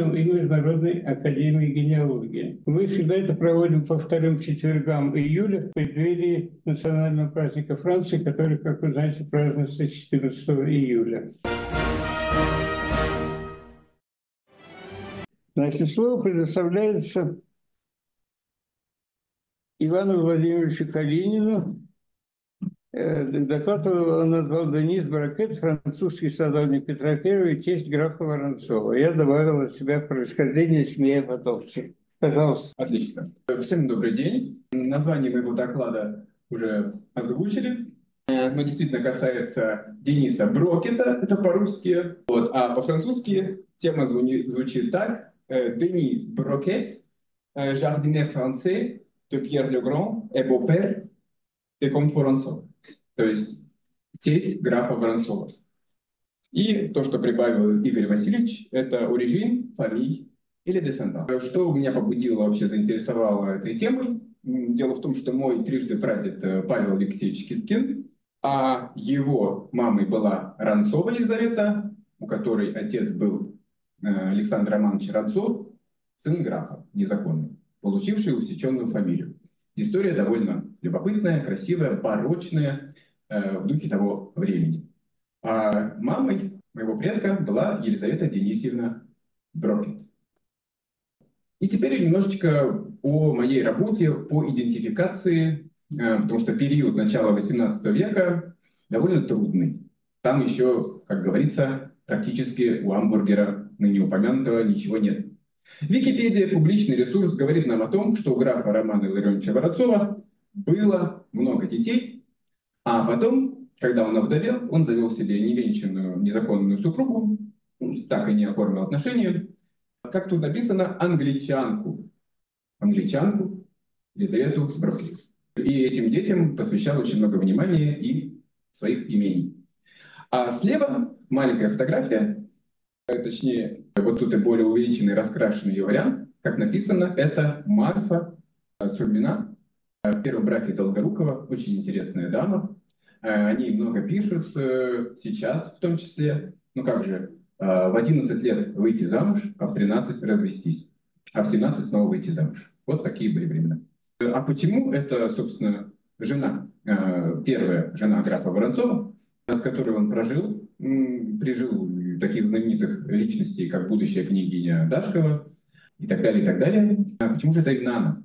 правительством и Международной академией генеалогии. Мы всегда это проводим по вторым четвергам июля в преддверии национального праздника Франции, который, как вы знаете, празднуется 14 июля. Значит, слово предоставляется Ивану Владимировичу Калинину, Э, доклад он назвал Денис Бракет, французский садовник Петра I и тесть графа Воронцова. Я добавил от себя происхождение семьи Потовцев. Пожалуйста. Отлично. Всем добрый день. Название моего доклада уже озвучили. Э, но действительно касается Дениса Брокета, это по-русски. Вот. А по-французски тема звучит так. Э, Денис Брокет, jardinier français de Pierre le Grand et beau-père de Comte Воронцов то есть тесть графа Воронцова. И то, что прибавил Игорь Васильевич, это оригин, фамиль или десцендант. Что меня побудило, вообще заинтересовало этой темой? Дело в том, что мой трижды прадед э, Павел Алексеевич Киткин, а его мамой была Ранцова Елизавета, у которой отец был э, Александр Романович Ранцов, сын графа, незаконный, получивший усеченную фамилию. История довольно любопытная, красивая, порочная, в духе того времени. А мамой моего предка была Елизавета Денисьевна Брокет. И теперь немножечко о моей работе по идентификации, э, потому что период начала XVIII века довольно трудный. Там еще, как говорится, практически у Амбургера ныне упомянутого ничего нет. Википедия, публичный ресурс, говорит нам о том, что у графа Романа Илларионовича Воронцова было много детей, а потом, когда он овдовел, он завел себе невенчанную, незаконную супругу, так и не оформил отношения. Как тут написано, англичанку. Англичанку Елизавету Брокли. И этим детям посвящал очень много внимания и своих имений. А слева маленькая фотография, точнее, вот тут и более увеличенный, раскрашенный ее вариант, как написано, это Марфа Сурбина, в первом браке Долгорукова, очень интересная дама. Э, они много пишут э, сейчас в том числе. Ну как же, э, в 11 лет выйти замуж, а в 13 развестись, а в 17 снова выйти замуж. Вот такие были времена. А почему это, собственно, жена, первая жена графа Воронцова, с которой он прожил, прижил таких знаменитых личностей, как будущая княгиня Дашкова и так далее, и так далее. А почему же это именно она?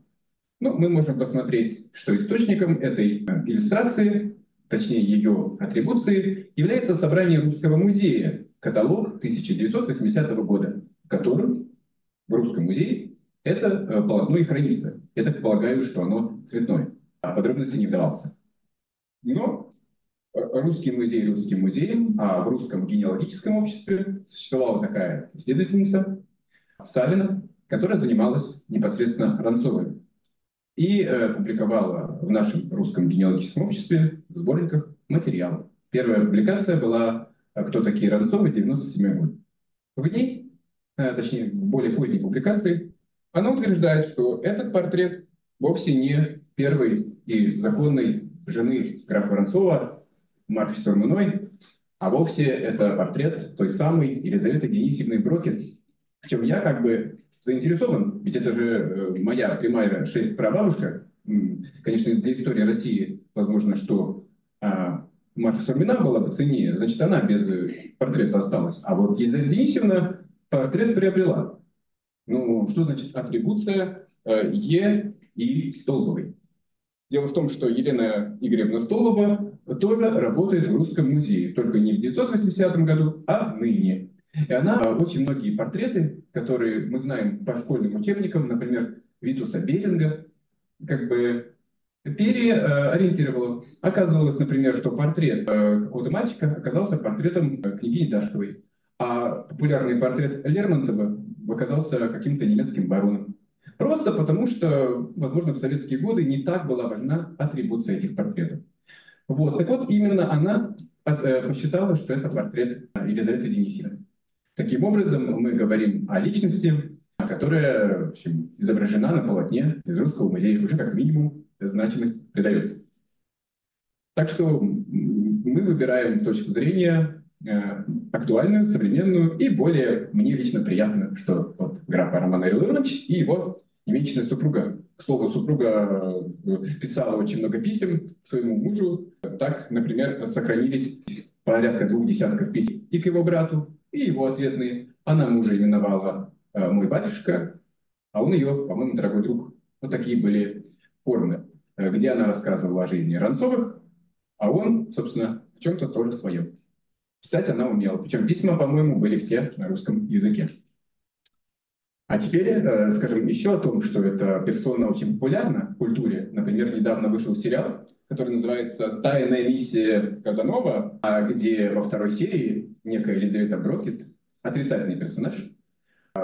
Ну, мы можем посмотреть, что источником этой иллюстрации, точнее ее атрибуции, является собрание Русского музея, каталог 1980 года, в котором в Русском музее это э, полотно и хранится. Я так полагаю, что оно цветное. А подробности не вдавался. Но э, Русский музей русским музеем, а в Русском генеалогическом обществе существовала такая исследовательница Савина, которая занималась непосредственно Ранцовой и э, публиковала в нашем русском генеалогическом обществе в сборниках материалы. Первая публикация была э, «Кто такие Ранцовы?» 97 год. В ней, э, точнее, в более поздней публикации, она утверждает, что этот портрет вовсе не первой и законной жены графа Воронцова, Марфи Сурминой, а вовсе это портрет той самой Елизаветы Денисовны Брокет. Причем я как бы заинтересован, ведь это же э, моя прямая шесть прабабушка. Конечно, для истории России возможно, что а, Марфа Сурмина была бы ценнее, значит, она без э, портрета осталась. А вот Елизавета Денисовна портрет приобрела. Ну, что значит атрибуция э, Е и Столбовой? Дело в том, что Елена Игоревна Столбова тоже работает в Русском музее, только не в 1980 году, а ныне. И она очень многие портреты, которые мы знаем по школьным учебникам, например, Витуса Беринга, как бы переориентировала. Оказывалось, например, что портрет э, какого-то мальчика оказался портретом э, княгини Дашковой, а популярный портрет Лермонтова оказался каким-то немецким бароном. Просто потому, что, возможно, в советские годы не так была важна атрибуция этих портретов. Вот. Так вот, именно она э, посчитала, что это портрет Елизаветы Денисовны. Таким образом, мы говорим о личности, которая в общем, изображена на полотне из Русского музея, уже как минимум значимость придается. Так что мы выбираем точку зрения э, актуальную, современную и более мне лично приятно, что вот графа Романа Ильич и его немечная супруга. К слову, супруга э, писала очень много писем своему мужу. Так, например, сохранились порядка двух десятков писем и к его брату, и его ответные. Она мужа именовала «мой батюшка», а он ее, по-моему, дорогой друг. Вот такие были формы, э, где она рассказывала о жизни Ранцовых, а он, собственно, в чем-то тоже своем. Писать она умела. Причем письма, по-моему, были все на русском языке. А теперь э, скажем еще о том, что эта персона очень популярна в культуре. Например, недавно вышел сериал, который называется «Тайная миссия Казанова», а где во второй серии некая Елизавета Брокет, отрицательный персонаж,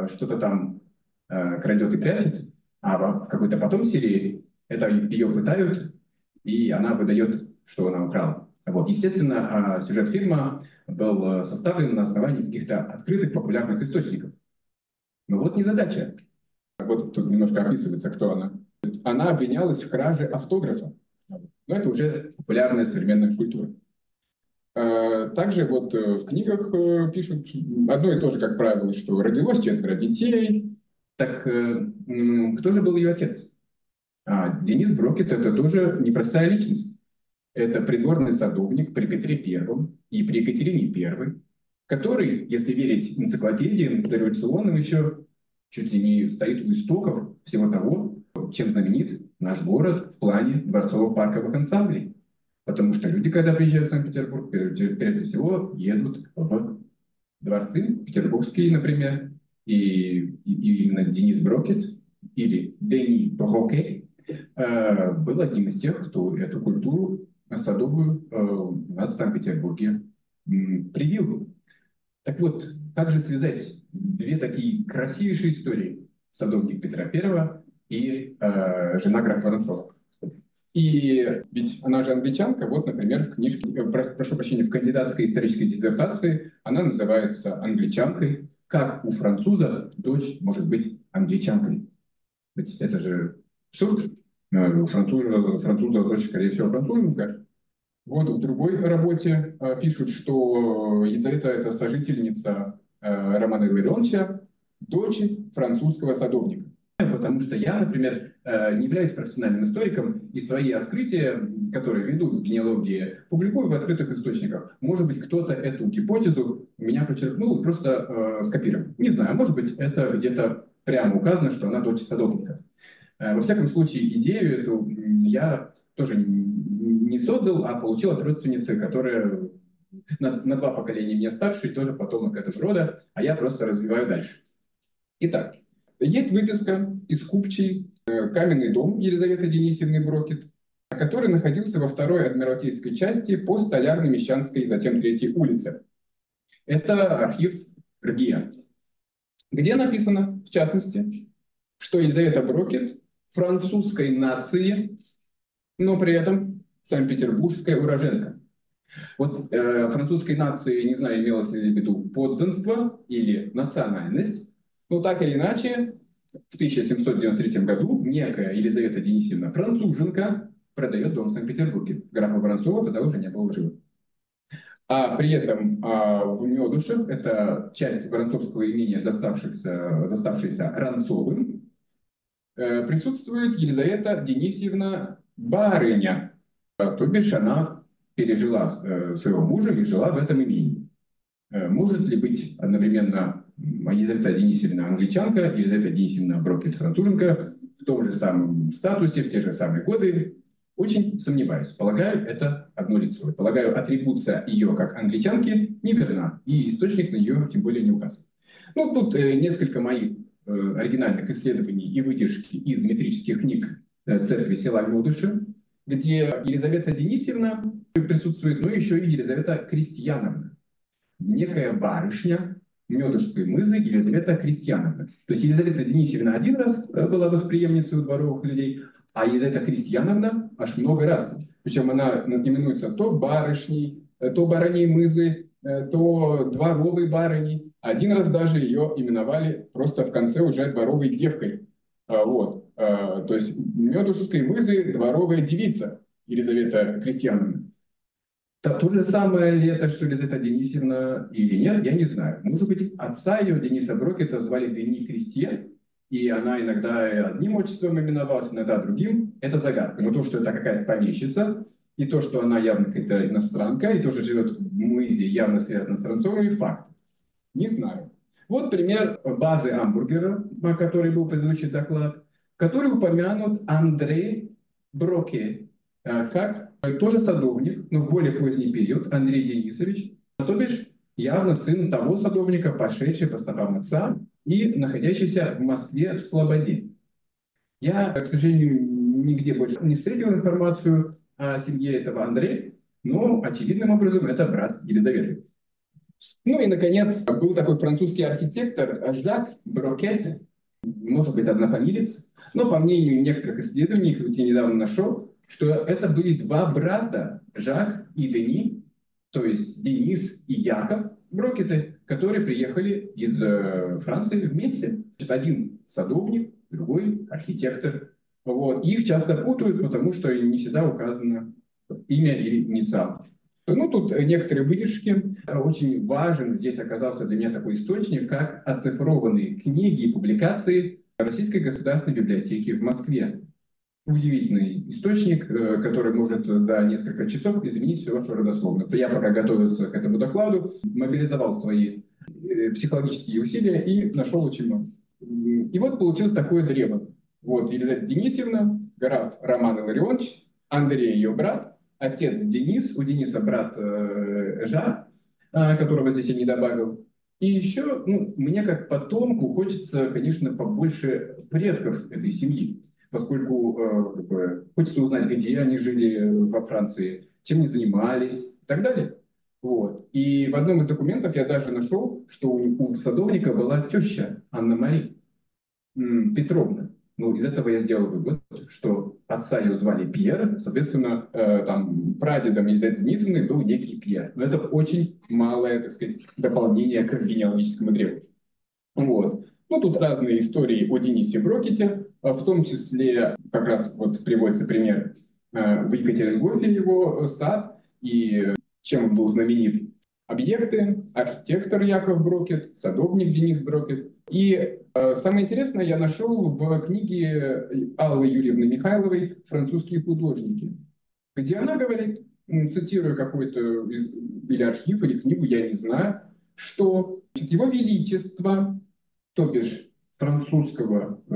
что-то там э, крадет и прячет, а в какой-то потом серии это ее пытают, и она выдает, что она украла. Вот. Естественно, а, сюжет фильма был э, составлен на основании каких-то открытых популярных источников. Но вот не задача. Вот тут немножко описывается, кто она. Она обвинялась в краже автографа. Но это уже популярная современная культура. Э, также вот э, в книгах пишут одно и то же, как правило, что родилось четверо детей. Так кто же был ее отец? А, Денис Брокет – это тоже непростая личность. Это придворный садовник при Петре Первом и при Екатерине Первой, который, если верить энциклопедиям дореволюционным еще, чуть ли не стоит у истоков всего того, чем знаменит наш город в плане дворцово-парковых ансамблей. Потому что люди, когда приезжают в Санкт-Петербург, прежде всего едут в дворцы, петербургские, например, и, и именно Денис Брокет или Дени Броке э, был одним из тех, кто эту культуру садовую э, у нас в Санкт-Петербурге привил. Так вот, как же связать две такие красивейшие истории? Садовник Петра Первого и э, жена графа Воронцова. И ведь она же англичанка, вот, например, в книжке, э, прошу прощения, в кандидатской исторической диссертации она называется «Англичанкой. Как у француза дочь может быть англичанкой?» Ведь это же абсурд. Э, француза, француза дочь, скорее всего, француженка. Вот в другой работе э, пишут, что Елизавета – это сожительница Романа Илларионовича, дочь французского садовника. Потому что я, например, э, не являюсь профессиональным историком, и свои открытия, которые ведут в генеалогии, публикую в открытых источниках. Может быть, кто-то эту гипотезу меня подчеркнул и просто э, скопировал. Не знаю, может быть, это где-то прямо указано, что она дочь садовника. Э, во всяком случае, идею эту я тоже не создал, а получил от родственницы, которая на, на два поколения меня старше, и тоже потомок этого рода, а я просто развиваю дальше. Итак, есть выписка из Купчей э, «Каменный дом» Елизаветы Денисовны Брокет, который находился во второй адмиралтейской части по Столярной, Мещанской затем Третьей улице. Это архив РГИА, где написано, в частности, что Елизавета Брокет французской нации, но при этом санкт-петербургская уроженка. Вот э, французской нации, не знаю, имелось ли в виду подданство или национальность, но так или иначе, в 1793 году некая Елизавета Денисовна, француженка, продает дом в Санкт-Петербурге. Графа Воронцова тогда уже не было живых. А при этом а, в Медушах, это часть Воронцовского имения, доставшихся, доставшаяся Ранцовым, э, присутствует Елизавета Денисьевна Барыня, то бишь она пережила э, своего мужа и жила в этом имении. Э, может ли быть одновременно Елизавета Денисовна англичанка, Елизавета Денисовна Брокет француженка в том же самом статусе, в те же самые годы? Очень сомневаюсь. Полагаю, это одно лицо. Полагаю, атрибуция ее как англичанки неверна, и источник на нее тем более не указан. Ну, тут э, несколько моих э, оригинальных исследований и выдержки из метрических книг э, церкви села Людыши, где Елизавета Денисовна присутствует, но еще и Елизавета Крестьяновна, некая барышня Медушской мызы Елизавета Крестьяновна. То есть Елизавета Денисовна один раз э, была восприемницей у дворовых людей, а Елизавета Крестьяновна аж много раз. Причем она именуется то барышней, э, то барыней мызы, э, то дворовой барыней. Один раз даже ее именовали просто в конце уже дворовой девкой. А, вот. А, то есть Медушской мызы дворовая девица Елизавета Крестьяновна. То, то же самое ли это, что Лизавета Денисовна или нет, я не знаю. Может быть, отца ее, Дениса Брокета, звали Дени Кристия, и она иногда одним отчеством именовалась, иногда другим. Это загадка. Но то, что это какая-то помещица, и то, что она явно какая-то иностранка, и тоже живет в мызе, явно связано с Ранцовыми, факт. Не знаю. Вот пример базы Амбургера, о которой был предыдущий доклад, который упомянут Андрей Броке, э, как тоже садовник, но в более поздний период, Андрей Денисович, то бишь явно сын того садовника, пошедший по стопам отца и находящийся в Москве в Слободе. Я, к сожалению, нигде больше не встретил информацию о семье этого Андрея, но очевидным образом это брат Елизаветы. Ну и, наконец, был такой французский архитектор Жак Брокет, может быть, однофамилец, но по мнению некоторых исследований, их я недавно нашел, что это были два брата, Жак и Дени, то есть Денис и Яков Брокеты, которые приехали из э, Франции вместе. Один садовник, другой архитектор. Вот. Их часто путают, потому что не всегда указано имя или инициал. Ну, тут некоторые выдержки. Очень важен здесь оказался для меня такой источник, как оцифрованные книги и публикации Российской государственной библиотеки в Москве удивительный источник, э, который может за несколько часов изменить всю вашу родословную. Я пока готовился к этому докладу, мобилизовал свои э, психологические усилия и нашел очень много. И вот получилось такое древо. Вот Елизавета Денисовна, граф Роман Илларионович, Андрей ее брат, отец Денис, у Дениса брат э, Жа, э, которого здесь я не добавил. И еще, ну, мне как потомку хочется, конечно, побольше предков этой семьи поскольку э, хочется узнать, где они жили во Франции, чем они занимались и так далее. Вот. И в одном из документов я даже нашел, что у, у садовника была теща Анна Мари Петровна. Ну, из этого я сделал вывод, что отца ее звали Пьер, соответственно, э, там прадедом Елизаветы Денисовны был некий Пьер. Но это очень малое, так сказать, дополнение к генеалогическому древу. Вот. Ну, тут разные истории о Денисе Брокете, в том числе как раз вот приводится пример э, в Екатеринбурге его сад и чем он был знаменит. Объекты, архитектор Яков Брокет, садовник Денис Брокет. И э, самое интересное я нашел в книге Аллы Юрьевны Михайловой «Французские художники», где она говорит, цитируя какой-то или архив, или книгу, я не знаю, что его величество то бишь французского э,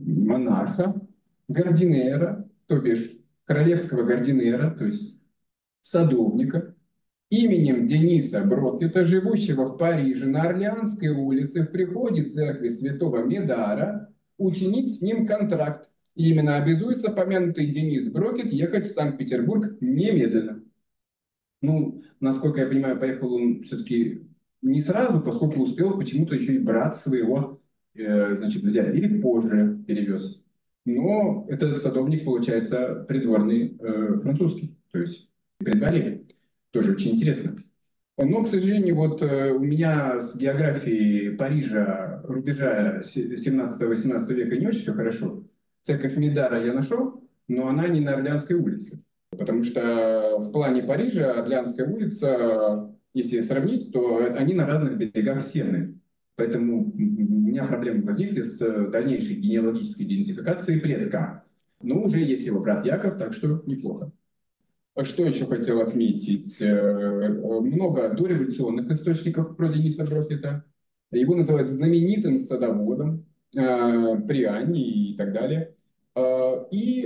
монарха, гардинера, то бишь королевского гардинера, то есть садовника, именем Дениса Брокета, живущего в Париже на Орлеанской улице в приходе церкви святого Медара, учинить с ним контракт. И именно обязуется помянутый Денис Брокет ехать в Санкт-Петербург немедленно. Ну, насколько я понимаю, поехал он все-таки не сразу, поскольку успел почему-то еще и брат своего значит, взять, или позже перевез. Но этот садовник, получается, придворный э, французский, то есть при Тоже очень интересно. Но, к сожалению, вот э, у меня с географией Парижа, рубежа 17-18 века не очень все хорошо. Церковь Медара я нашел, но она не на Орлеанской улице. Потому что в плане Парижа Орлеанская улица если сравнить, то они на разных берегах Сены. Поэтому меня проблемы возникли с дальнейшей генеалогической идентификацией предка. Но уже есть его брат Яков, так что неплохо. Что еще хотел отметить? Э, много дореволюционных источников про Дениса Брокета. Его называют знаменитым садоводом э, при Анне и так далее. Э, и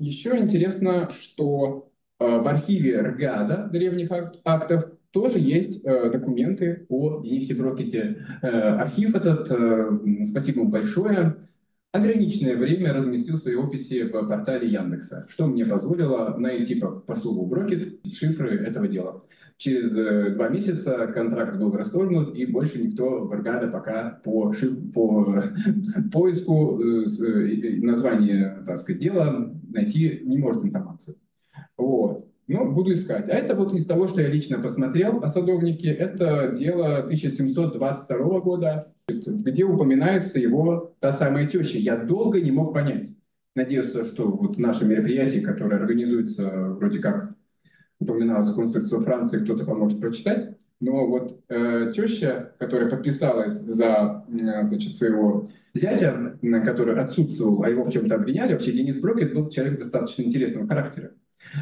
еще интересно, что Э, в архиве РГАДа древних актов тоже есть э, документы о Денисе Брокете. Э, архив этот, спасибо ему большое, ограниченное время разместил свои описи в портале Яндекса, что мне позволило найти по, по слову Брокет шифры этого дела. Через два месяца контракт был расторгнут, и больше никто в РГАДа пока по, по поиску названия так сказать, дела найти не может информацию. Вот. Ну, буду искать. А это вот из того, что я лично посмотрел о садовнике, это дело 1722 года, где упоминается его та самая теща. Я долго не мог понять. Надеюсь, что вот наше мероприятие, которое организуется вроде как упоминалась консульство Франции, кто-то поможет прочитать. Но вот э, теща, которая подписалась за э, значит, своего зятя, который отсутствовал, а его в чем-то обвиняли, вообще Денис Брокет был человек достаточно интересного характера.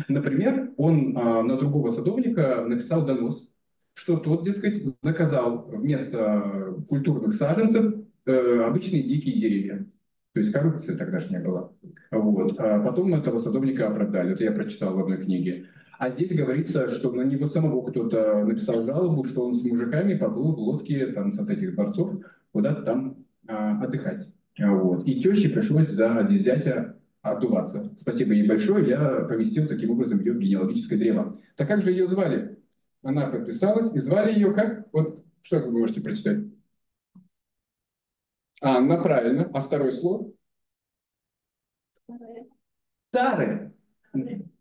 Например, он э, на другого садовника написал донос, что тот, дескать, заказал вместо культурных саженцев э, обычные дикие деревья. То есть коррупция тогда же не было. Вот. А потом этого садовника оправдали. Это я прочитал в одной книге. А здесь говорится, что на него самого кто-то написал жалобу, что он с мужиками поплыл в лодке там, с от этих дворцов куда-то там а, отдыхать. Вот. И теще пришлось за зятя отдуваться. Спасибо ей большое, я поместил таким образом ее в генеалогическое древо. Так как же ее звали? Она подписалась, и звали ее как? Вот что вы можете прочитать? Анна, правильно. А второе слово? Птары.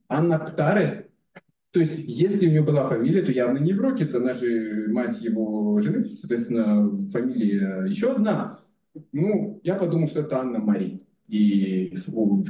Анна Птары. То есть, если у нее была фамилия, то явно не Брокет, она же мать его жены, соответственно, фамилия еще одна. Ну, я подумал, что это Анна Мари. И,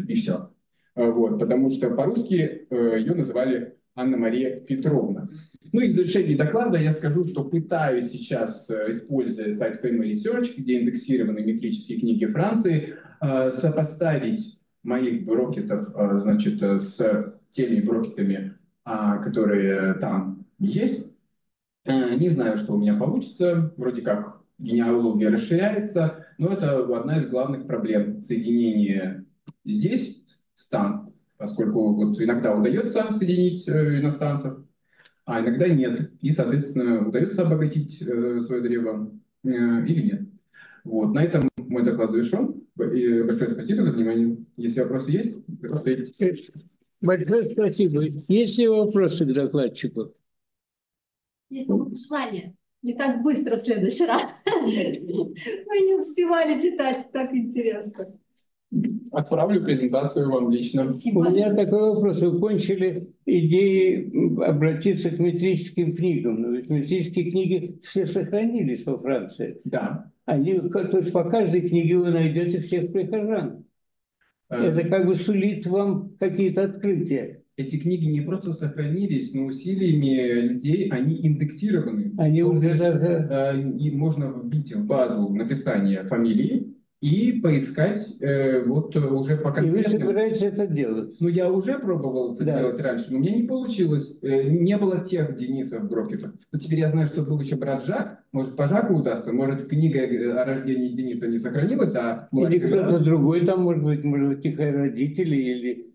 и все. Вот, потому что по-русски э, ее называли Анна-Мария Петровна. Ну и в завершении доклада я скажу, что пытаюсь сейчас, э, используя сайт Family Research, где индексированы метрические книги Франции, э, сопоставить моих брокетов значит, с теми брокетами, а, которые там есть. Не знаю, что у меня получится. Вроде как генеалогия расширяется, но это одна из главных проблем соединения здесь стан поскольку вот иногда удается соединить э, иностранцев, а иногда нет. И, соответственно, удается обогатить э, свое древо э, или нет. Вот. На этом мой доклад завершен. И большое спасибо за внимание. Если вопросы есть, ответьте. Большое спасибо. Есть ли вопросы к докладчику? Есть желание. Не так быстро в следующий раз. Мы не успевали читать, так интересно. Отправлю презентацию вам лично. У меня такой вопрос. Вы кончили идеи обратиться к метрическим книгам. Но ведь метрические книги все сохранились во Франции. Да. Они, то есть по каждой книге вы найдете всех прихожан. Э. Это как бы сулит вам какие-то открытия. Эти книги не просто сохранились, но усилиями людей они индексированы. Они уже даже... Э, и можно вбить в базу написания фамилии, и поискать э, вот уже по конкретным... И вы собираетесь это делать? Ну, я уже пробовал это да. делать раньше, но мне не получилось. Э, не было тех Денисов Брокетов. Но теперь я знаю, что был еще брат Жак. Может, по Жаку удастся? Может, книга э, о рождении Дениса не сохранилась, а... Или кто-то другой там, может быть, может быть, тихие родители или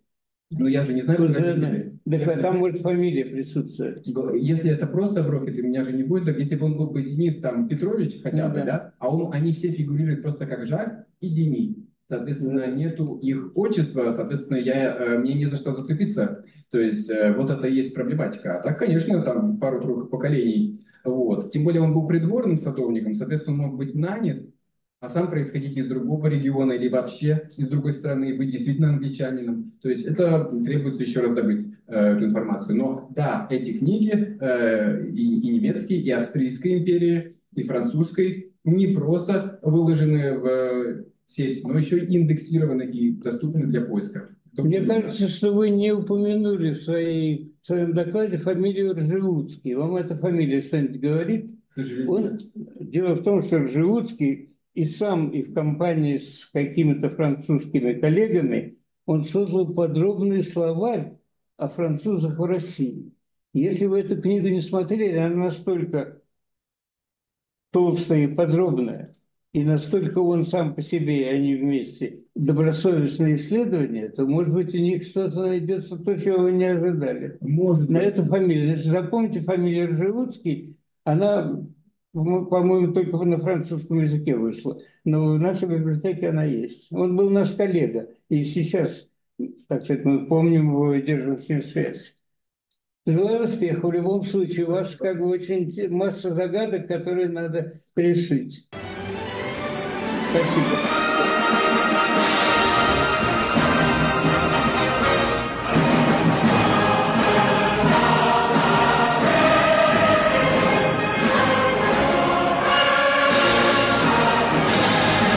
ну, я же не знаю, кто родители. Да, там может фамилия присутствовать. Если это просто Брокет, у меня же не будет. Если бы он был бы Денис там, Петрович хотя ну, бы, да. да, а он, они все фигурируют просто как Жак и Денис. Соответственно, нету их отчества, соответственно, я, э, мне не за что зацепиться. То есть э, вот это и есть проблематика. А так, конечно, там пару-тройку поколений. Вот. Тем более он был придворным садовником, соответственно, он мог быть нанят а сам происходить из другого региона или вообще из другой страны, быть действительно англичанином. То есть это требуется еще раз добыть э, эту информацию. Но да, эти книги э, и, и немецкие, и австрийской империи, и французской не просто выложены в э, сеть, но еще и индексированы и доступны для поиска. Мне кажется, что вы не упомянули в, своей, в своем докладе фамилию Ржевудский. Вам эта фамилия что-нибудь говорит? Он, дело в том, что Ржевудский и сам, и в компании с какими-то французскими коллегами, он создал подробный словарь о французах в России. Если вы эту книгу не смотрели, она настолько толстая и подробная, и настолько он сам по себе, и они вместе, добросовестные исследования, то, может быть, у них что-то найдется, то, чего вы не ожидали. Может На эту фамилию. Значит, запомните фамилию Ржевудский, она по-моему, только на французском языке вышла. Но в нашей библиотеке она есть. Он был наш коллега. И сейчас, так сказать, мы помним его и держим с ним связь. Желаю успеха. В любом случае, у вас как бы очень масса загадок, которые надо решить. Спасибо.